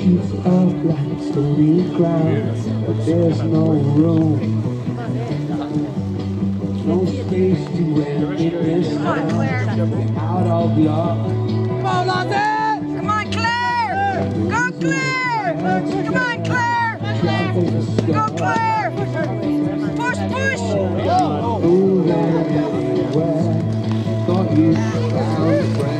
shoots up to stony ground, but there's no room. No space to end in this town. Out of luck. Come on, London! Come on, Clare! Go, Clare! Come on, Clare! Go, Clare! Push, push! Moving anywhere. Thought you